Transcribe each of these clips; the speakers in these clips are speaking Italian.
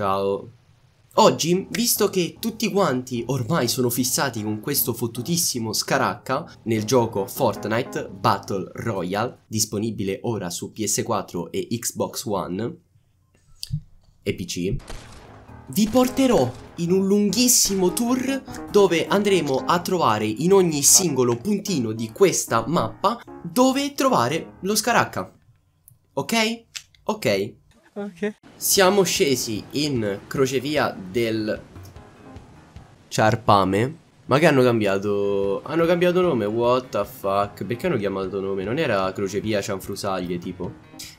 Ciao. Oggi, visto che tutti quanti ormai sono fissati con questo fottutissimo scaracca nel gioco Fortnite Battle Royale, disponibile ora su PS4 e Xbox One e PC, vi porterò in un lunghissimo tour dove andremo a trovare in ogni singolo puntino di questa mappa dove trovare lo scaracca. Ok? Ok. Ok. Siamo scesi in crocevia del Ciarpame. Ma che hanno cambiato? Hanno cambiato nome? What the fuck? Perché hanno chiamato nome? Non era crocevia Cianfrusaglie tipo?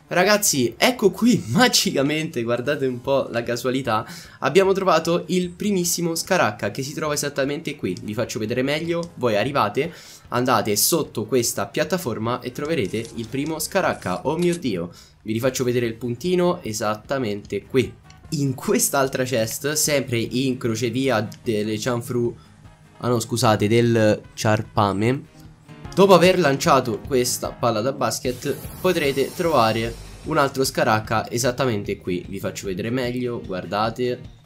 Ragazzi, ecco qui, magicamente, guardate un po' la casualità, abbiamo trovato il primissimo Scaracca che si trova esattamente qui. Vi faccio vedere meglio, voi arrivate, andate sotto questa piattaforma e troverete il primo Scaracca. Oh mio Dio, vi rifaccio vedere il puntino esattamente qui. In quest'altra chest, sempre in crocevia delle Cianfru... Ah no, scusate, del Ciarpame Dopo aver lanciato questa palla da basket potrete trovare un altro scaracca esattamente qui Vi faccio vedere meglio, guardate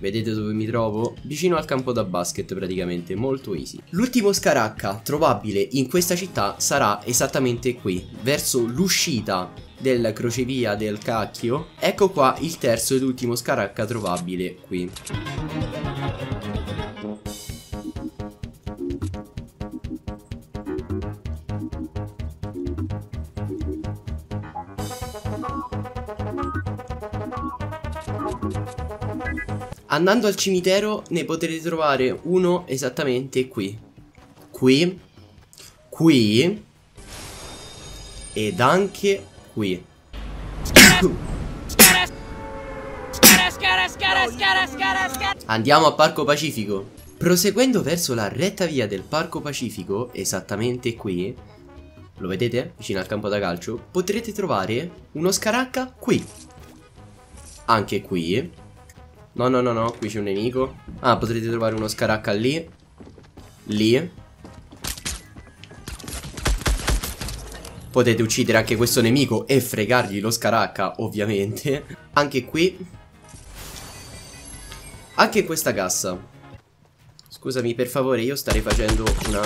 Vedete dove mi trovo? Vicino al campo da basket praticamente, molto easy. L'ultimo scaracca trovabile in questa città sarà esattamente qui Verso l'uscita del crocevia del cacchio. Ecco qua il terzo ed ultimo scaracca trovabile qui Andando al cimitero ne potrete trovare uno esattamente qui. Qui. Qui. Ed anche qui. Andiamo a Parco Pacifico. Proseguendo verso la retta via del Parco Pacifico, esattamente qui, lo vedete? Vicino al campo da calcio, potrete trovare uno scaracca qui. Anche qui. No, no, no, no, qui c'è un nemico. Ah, potrete trovare uno scaracca lì. Lì. Potete uccidere anche questo nemico e fregargli lo scaracca, ovviamente. Anche qui. Anche questa cassa. Scusami, per favore, io starei facendo una,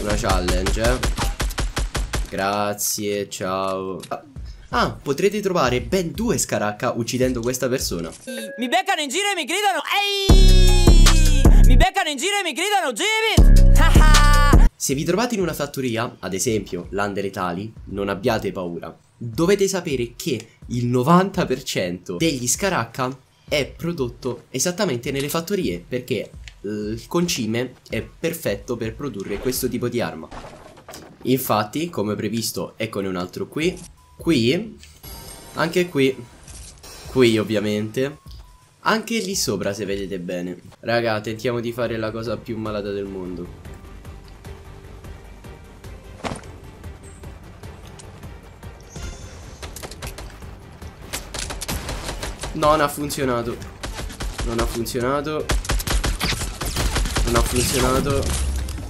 una challenge, eh. Grazie, ciao. Ah. Ah, potrete trovare ben due Scaracca uccidendo questa persona. Mi beccano in giro e mi gridano Ehi! Mi beccano in giro e mi gridano Jimmy! Se vi trovate in una fattoria, ad esempio lande letali, non abbiate paura. Dovete sapere che il 90% degli Scaracca è prodotto esattamente nelle fattorie perché il concime è perfetto per produrre questo tipo di arma. Infatti, come previsto, eccone un altro qui Qui Anche qui Qui ovviamente. Anche lì sopra se vedete bene. Raga tentiamo di fare la cosa più malata del mondo. Non ha funzionato. Non ha funzionato. Non ha funzionato.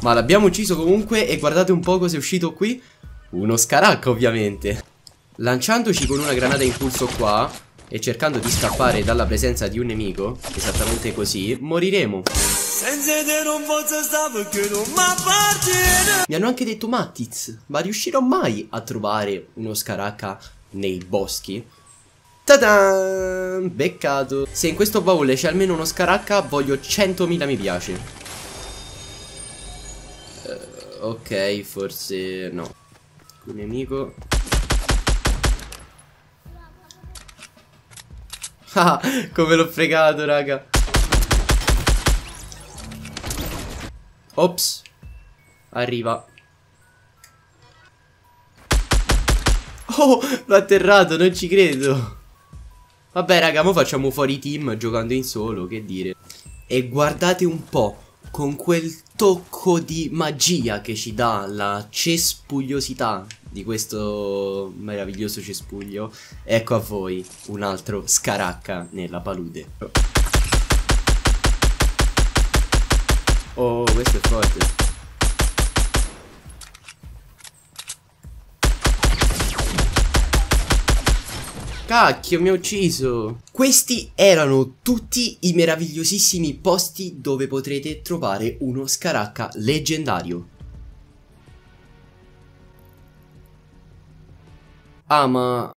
Ma l'abbiamo ucciso comunque E guardate un po' cosa è uscito qui. Uno scaracca ovviamente Lanciandoci con una granata impulso qua e cercando di scappare dalla presenza di un nemico, esattamente così, moriremo. Mi hanno anche detto Mattiz, ma riuscirò mai a trovare uno scaracca nei boschi? Ta-da! Beccato! Se in questo baule c'è almeno uno scaracca, voglio 100.000 mi piace. Uh, ok, forse no. Un nemico. Come l'ho fregato, raga. Ops. Arriva. Oh, l'ho atterrato, non ci credo. Vabbè, raga, mo facciamo fuori team giocando in solo, che dire. E guardate un po', con quel tocco di magia che ci dà la cespugliosità di questo meraviglioso cespuglio, ecco a voi un altro scaracca nella palude. Oh, questo è forte. Cacchio, mi ha ucciso. Questi erano tutti i meravigliosissimi posti dove potrete trovare uno scaracca leggendario. Ah, ma